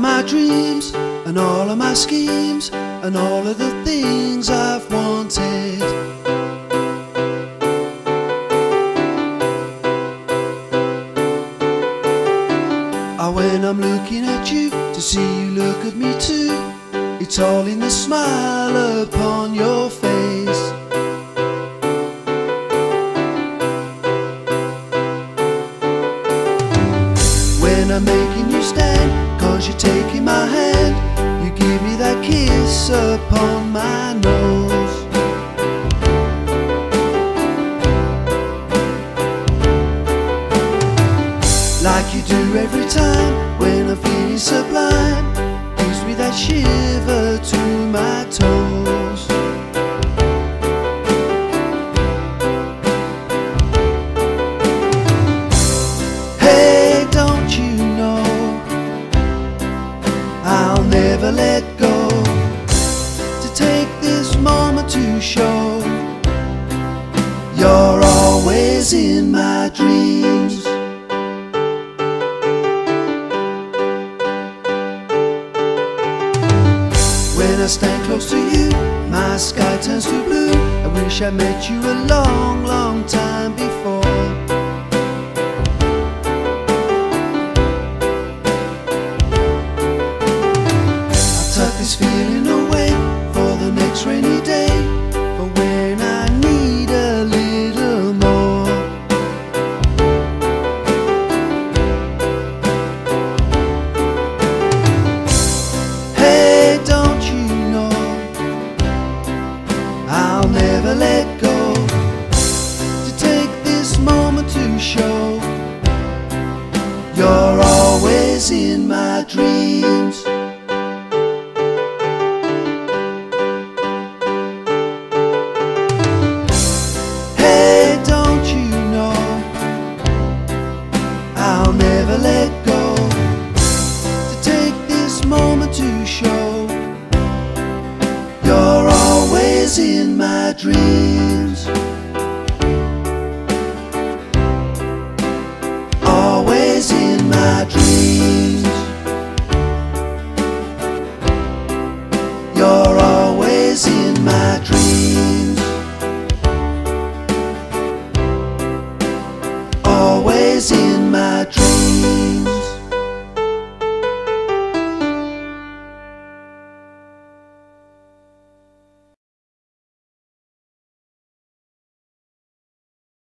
Of my dreams and all of my schemes and all of the things I've wanted. Oh, when I'm looking at you to see you look at me too, it's all in the smile upon your face. When I'm making you stand, cause you're taking my hand, you give me that kiss upon my nose. Like you do every time let go to take this moment to show you're always in my dreams. When I stand close to you, my sky turns to blue. I wish I met you a long, long time before. I'll never let go to take this moment to show. in my dreams. Always in my dreams.